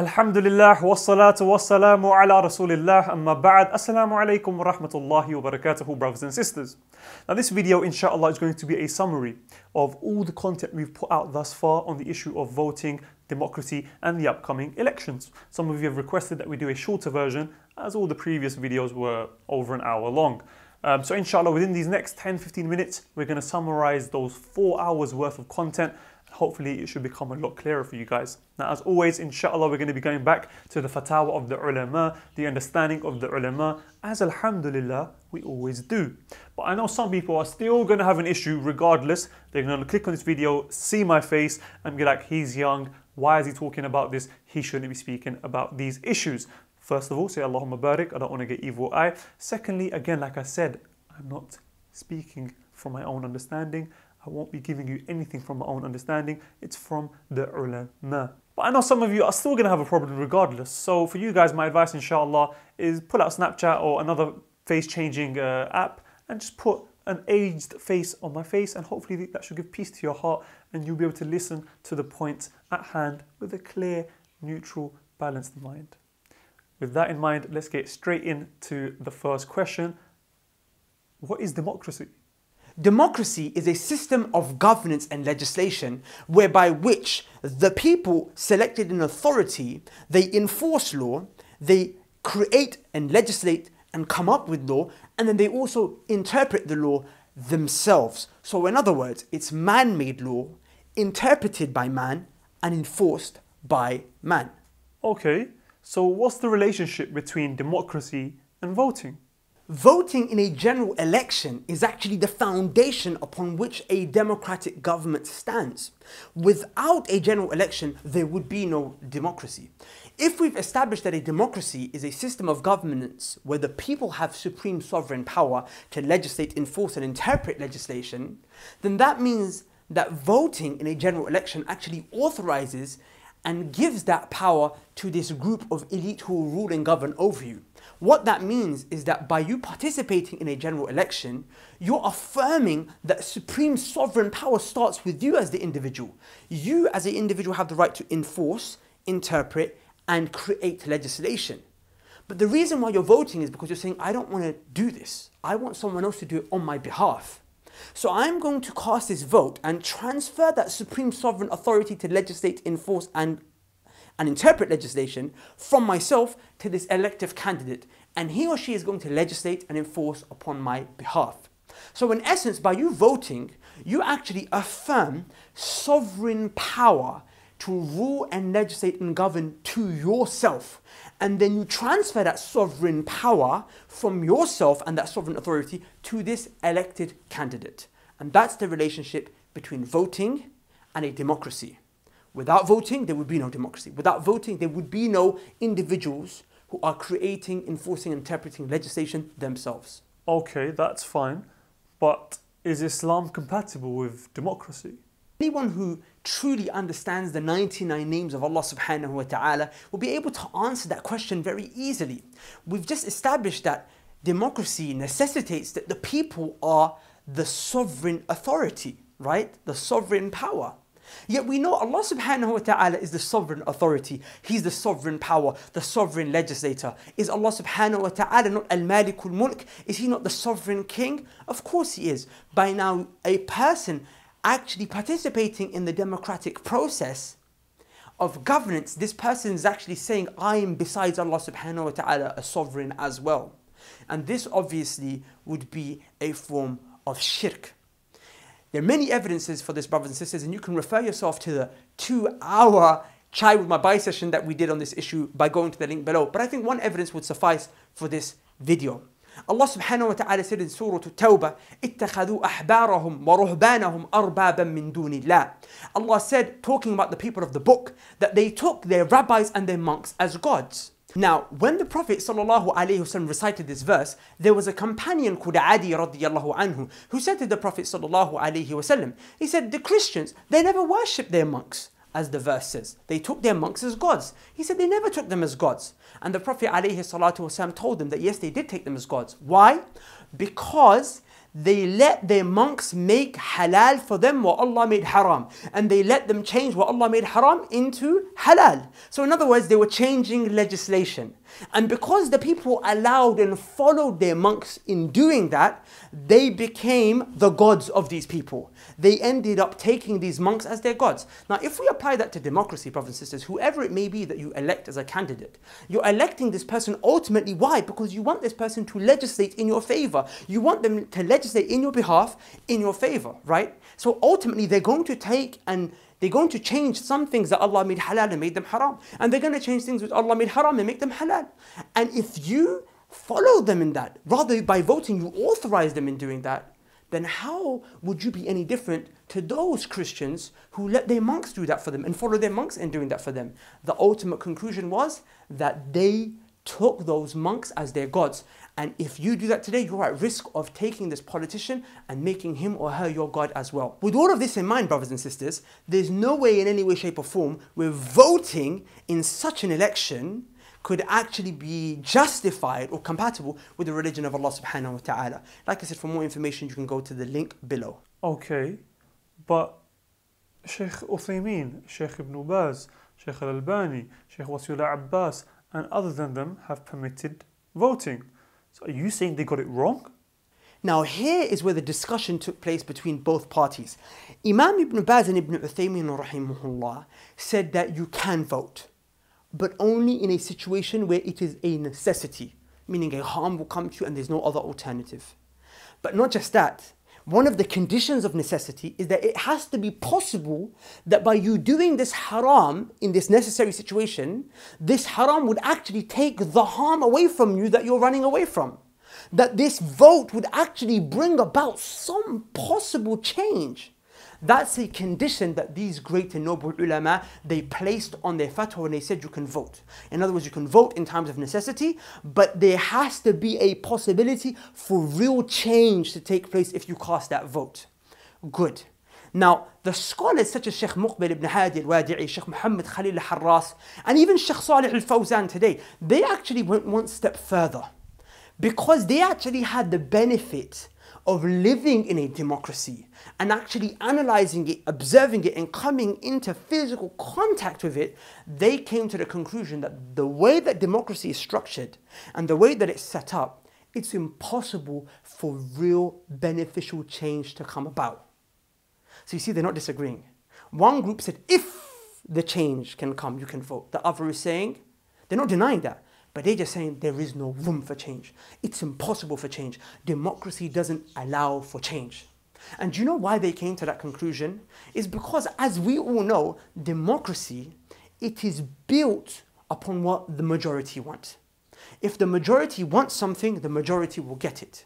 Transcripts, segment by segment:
Alhamdulillah wassalatu wassalamu ala rasulillah amma ba'd. Assalamu alaikum wa rahmatullahi wa barakatuhu brothers and sisters. Now this video inshallah is going to be a summary of all the content we've put out thus far on the issue of voting, democracy and the upcoming elections. Some of you have requested that we do a shorter version as all the previous videos were over an hour long. Um, so inshallah within these next 10-15 minutes we're going to summarize those four hours worth of content hopefully it should become a lot clearer for you guys. Now as always, inshallah, we're going to be going back to the fatwa of the ulama, the understanding of the ulama, as alhamdulillah, we always do. But I know some people are still going to have an issue regardless. They're going to click on this video, see my face, and be like, he's young, why is he talking about this? He shouldn't be speaking about these issues. First of all, say Allahumma barik, I don't want to get evil eye. Secondly, again, like I said, I'm not speaking from my own understanding. I won't be giving you anything from my own understanding. It's from the ulama. But I know some of you are still going to have a problem regardless. So for you guys, my advice, inshallah, is pull out Snapchat or another face-changing uh, app and just put an aged face on my face and hopefully that should give peace to your heart and you'll be able to listen to the points at hand with a clear, neutral, balanced mind. With that in mind, let's get straight into the first question. What is democracy? Democracy is a system of governance and legislation whereby which the people selected an authority, they enforce law, they create and legislate and come up with law, and then they also interpret the law themselves. So in other words, it's man-made law, interpreted by man and enforced by man. Okay, so what's the relationship between democracy and voting? Voting in a general election is actually the foundation upon which a democratic government stands. Without a general election, there would be no democracy. If we've established that a democracy is a system of governance where the people have supreme sovereign power to legislate, enforce, and interpret legislation, then that means that voting in a general election actually authorizes and gives that power to this group of elite who will rule and govern over you. What that means is that by you participating in a general election, you're affirming that supreme sovereign power starts with you as the individual. You, as an individual, have the right to enforce, interpret, and create legislation. But the reason why you're voting is because you're saying, I don't want to do this. I want someone else to do it on my behalf. So I'm going to cast this vote and transfer that supreme sovereign authority to legislate, enforce, and and interpret legislation from myself to this elective candidate, and he or she is going to legislate and enforce upon my behalf. So, in essence, by you voting, you actually affirm sovereign power to rule and legislate and govern to yourself. And then you transfer that sovereign power from yourself and that sovereign authority to this elected candidate. And that's the relationship between voting and a democracy. Without voting, there would be no democracy. Without voting, there would be no individuals who are creating, enforcing, interpreting legislation themselves. Okay, that's fine. But is Islam compatible with democracy? Anyone who truly understands the 99 names of Allah subhanahu wa ta'ala will be able to answer that question very easily. We've just established that democracy necessitates that the people are the sovereign authority, right? The sovereign power. Yet we know Allah subhanahu wa ta'ala is the sovereign authority. He's the sovereign power, the sovereign legislator. Is Allah subhanahu wa ta'ala not al-malikul mulk? Is he not the sovereign king? Of course he is. By now, a person actually participating in the democratic process of governance, this person is actually saying, I am besides Allah subhanahu wa ta'ala a sovereign as well. And this obviously would be a form of shirk. There are many evidences for this, brothers and sisters, and you can refer yourself to the two hour Chai with my Bhai session that we did on this issue by going to the link below. But I think one evidence would suffice for this video. Allah subhanahu wa ta'ala said in Surah Tawbah, اتخذوا أحبارهم ورهبانهم أربابا من دون الله. Allah said, talking about the people of the book, that they took their rabbis and their monks as gods. Now, when the Prophet ﷺ recited this verse, there was a companion called Adi radiallahu anhu who said to the Prophet ﷺ, he said, the Christians, they never worship their monks, as the verse says. They took their monks as gods. He said they never took them as gods. And the Prophet ﷺ told them that yes, they did take them as gods. Why? Because they let their monks make halal for them what Allah made haram. And they let them change what Allah made haram into halal. So, in other words, they were changing legislation. And because the people allowed and followed their monks in doing that, they became the gods of these people. They ended up taking these monks as their gods. Now, if we apply that to democracy, brothers and sisters, whoever it may be that you elect as a candidate, you're electing this person ultimately. Why? Because you want this person to legislate in your favor. You want them to legislate in your behalf, in your favor, right? So ultimately, they're going to take and they're going to change some things that Allah made halal and made them haram. And they're going to change things which Allah made haram and make them halal. And if you follow them in that, rather by voting, you authorize them in doing that, then how would you be any different to those Christians who let their monks do that for them and follow their monks in doing that for them? The ultimate conclusion was that they took those monks as their gods. And if you do that today, you're at risk of taking this politician and making him or her your God as well. With all of this in mind, brothers and sisters, there's no way in any way, shape, or form where voting in such an election could actually be justified or compatible with the religion of Allah subhanahu wa ta'ala. Like I said, for more information, you can go to the link below. Okay, but Sheikh Uthaymeen, Sheikh Ibn Baz, Sheikh Al-Albani, Sheikh Wasiullah Abbas, and other than them have permitted voting. So are you saying they got it wrong? Now, here is where the discussion took place between both parties. Imam Ibn Baz and Ibn Uthaymeen rahimahullah said that you can vote, but only in a situation where it is a necessity, meaning a harm will come to you and there's no other alternative. But not just that, one of the conditions of necessity is that it has to be possible that by you doing this haram in this necessary situation, this haram would actually take the harm away from you that you're running away from. That this vote would actually bring about some possible change. That's a condition that these great and noble ulama they placed on their fatwa when they said you can vote. In other words, you can vote in times of necessity, but there has to be a possibility for real change to take place if you cast that vote. Good. Now, the scholars such as Sheikh Muqbil ibn Hadi al-Wadi'i, Sheikh Muhammad Khalil al-Harras, and even Sheikh Salih al-Fawzan today, they actually went one step further because they actually had the benefit of living in a democracy and actually analyzing it, observing it, and coming into physical contact with it, they came to the conclusion that the way that democracy is structured and the way that it's set up, it's impossible for real beneficial change to come about. So you see, they're not disagreeing. One group said, if the change can come, you can vote. The other is saying, they're not denying that. But they're just saying there is no room for change. It's impossible for change. Democracy doesn't allow for change. And do you know why they came to that conclusion? Is because, as we all know, democracy, it is built upon what the majority want. If the majority wants something, the majority will get it.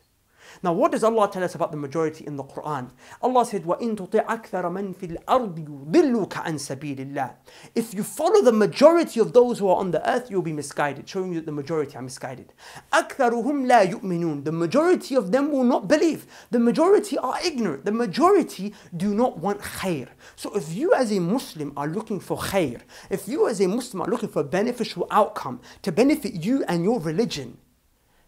Now, what does Allah tell us about the majority in the Quran? Allah said, وَإِن تُطِعْ أَكْثَرَ مَنْ فِي الْأَرْضِ يُضِلُّكَ عَنْ سَبِيلِ اللَّهِ If you follow the majority of those who are on the earth, you'll be misguided, showing you that the majority are misguided. أَكْثَرُهُمْ لَا يُؤْمِنُونَ The majority of them will not believe. The majority are ignorant. The majority do not want khair. So if you as a Muslim are looking for khair, if you as a Muslim are looking for a beneficial outcome to benefit you and your religion,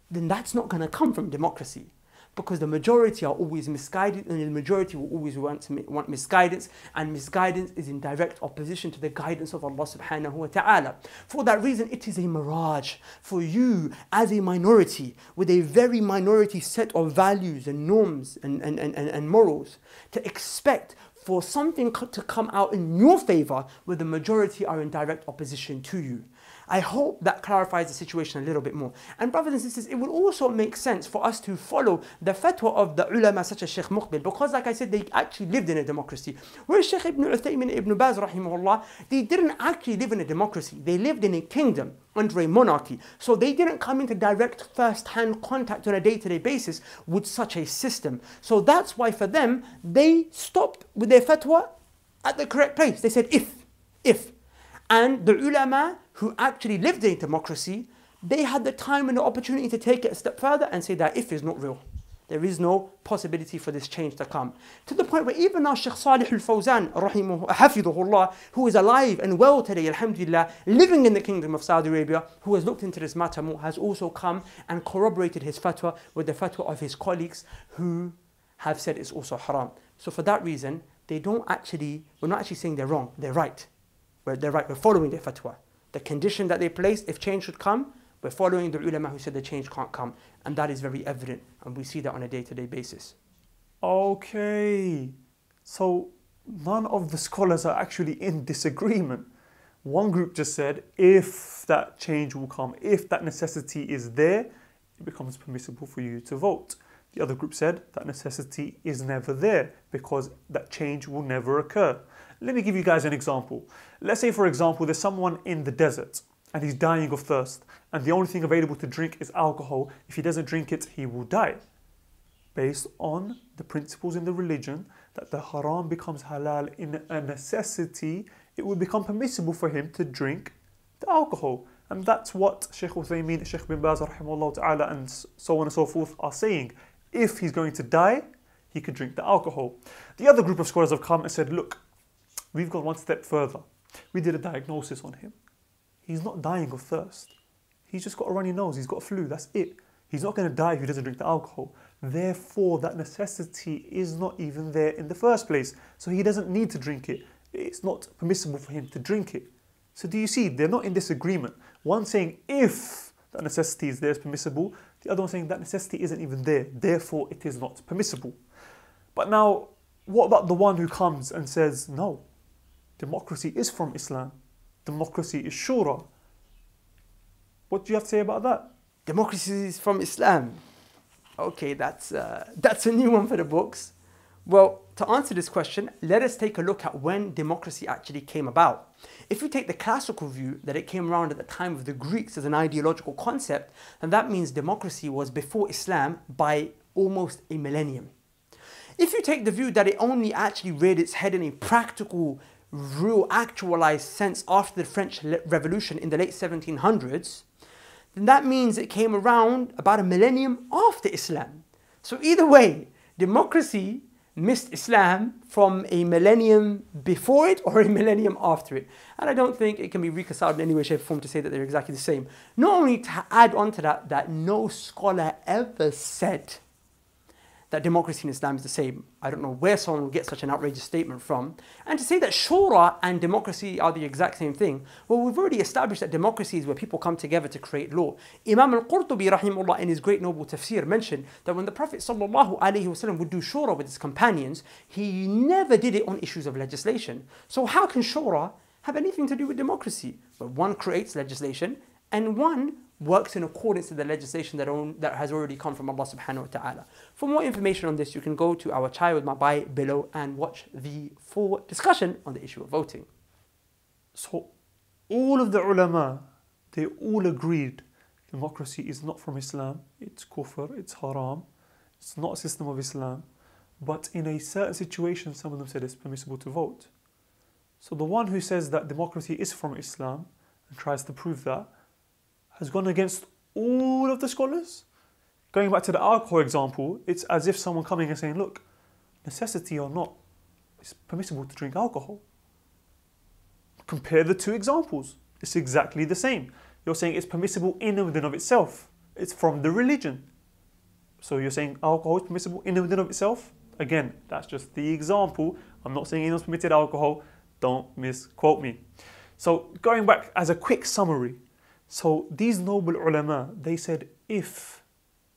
then that's not going to come from democracy because the majority are always misguided and the majority will always want, to, want misguidance and misguidance is in direct opposition to the guidance of Allah subhanahu wa ta'ala. For that reason, it is a mirage for you as a minority with a very minority set of values and norms and, and, and, and morals to expect for something to come out in your favor where the majority are in direct opposition to you. I hope that clarifies the situation a little bit more. And brothers and sisters, it would also make sense for us to follow the fatwa of the ulama such as Sheikh Muqbil because like I said, they actually lived in a democracy. Whereas Sheikh Ibn Uthaymin Ibn Baz rahimahullah, they didn't actually live in a democracy. They lived in a kingdom under a monarchy. So they didn't come into direct first-hand contact on a day-to-day basis with such a system. So that's why for them, they stopped with their fatwa at the correct place. They said if, if. And the ulama who actually lived in democracy, they had the time and the opportunity to take it a step further and say that if is not real. There is no possibility for this change to come. To the point where even our Sheikh Salih al-Fawzan, who is alive and well today, alhamdulillah, living in the kingdom of Saudi Arabia, who has looked into this matter more, has also come and corroborated his fatwa with the fatwa of his colleagues who have said it's also haram. So for that reason, they don't actually, we're not actually saying they're wrong, they're right. We're, they're right, we're following their fatwa. The condition that they placed, if change should come, we're following the ulama who said the change can't come. And that is very evident, and we see that on a day to day basis. Okay. So none of the scholars are actually in disagreement. One group just said if that change will come, if that necessity is there, it becomes permissible for you to vote. The other group said that necessity is never there because that change will never occur. Let me give you guys an example. Let's say, for example, there's someone in the desert and he's dying of thirst, and the only thing available to drink is alcohol. If he doesn't drink it, he will die. Based on the principles in the religion that the haram becomes halal in a necessity, it will become permissible for him to drink the alcohol. And that's what Sheikh Uthaymeen, Sheikh bin Baz, ta'ala, and so on and so forth are saying. If he's going to die, he could drink the alcohol. The other group of scholars have come and said, look, we've gone one step further. We did a diagnosis on him. He's not dying of thirst. He's just got a runny nose, he's got a flu, that's it. He's not going to die if he doesn't drink the alcohol. Therefore, that necessity is not even there in the first place. So he doesn't need to drink it. It's not permissible for him to drink it. So do you see, they're not in disagreement. One saying if that necessity is there is permissible, the other one saying that necessity isn't even there, therefore it is not permissible. But now, what about the one who comes and says, no, democracy is from Islam, democracy is shura? What do you have to say about that? Democracy is from Islam. Okay, that's, uh, that's a new one for the books. Well, to answer this question, let us take a look at when democracy actually came about. If we take the classical view that it came around at the time of the Greeks as an ideological concept, then that means democracy was before Islam by almost a millennium. If you take the view that it only actually reared its head in a practical, real, actualized sense after the French Revolution in the late 1700s, then that means it came around about a millennium after Islam. So either way, democracy missed Islam from a millennium before it or a millennium after it. And I don't think it can be reconciled in any way, shape, or form to say that they're exactly the same. Not only to add on to that, that no scholar ever said that democracy in Islam is the same. I don't know where someone will get such an outrageous statement from. And to say that shura and democracy are the exact same thing, well, we've already established that democracy is where people come together to create law. Imam al-Qurtubi, rahimahullah, in his great noble tafsir, mentioned that when the Prophet wasallam would do shura with his companions, he never did it on issues of legislation. So how can shura have anything to do with democracy? But one creates legislation and one works in accordance to the legislation that, own, that has already come from Allah subhanahu wa ta'ala. For more information on this, you can go to our with my Bhai below and watch the full discussion on the issue of voting. So, all of the ulama, they all agreed democracy is not from Islam, it's kufr, it's haram, it's not a system of Islam. But in a certain situation, some of them said it's permissible to vote. So the one who says that democracy is from Islam and tries to prove that, has gone against all of the scholars. Going back to the alcohol example, it's as if someone coming and saying, look, necessity or not, it's permissible to drink alcohol. Compare the two examples. It's exactly the same. You're saying it's permissible in and within of itself. It's from the religion. So you're saying alcohol is permissible in and within of itself? Again, that's just the example. I'm not saying anyone's permitted alcohol. Don't misquote me. So going back as a quick summary, so these noble ulama, they said if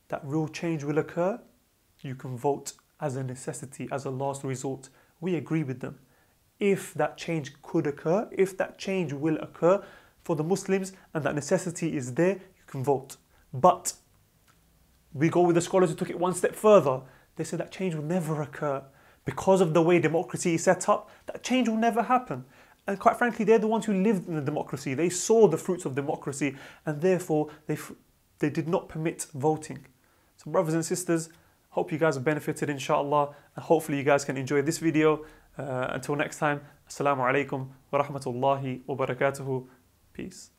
that real change will occur, you can vote as a necessity, as a last resort. We agree with them. If that change could occur, if that change will occur for the Muslims and that necessity is there, you can vote. But we go with the scholars who took it one step further. They said that change will never occur. Because of the way democracy is set up, that change will never happen. And quite frankly, they're the ones who lived in the democracy. They saw the fruits of democracy and therefore they, they did not permit voting. So, brothers and sisters, hope you guys have benefited, inshallah, and hopefully you guys can enjoy this video. Uh, until next time, Assalamu alaikum wa rahmatullahi wa barakatuhu. Peace.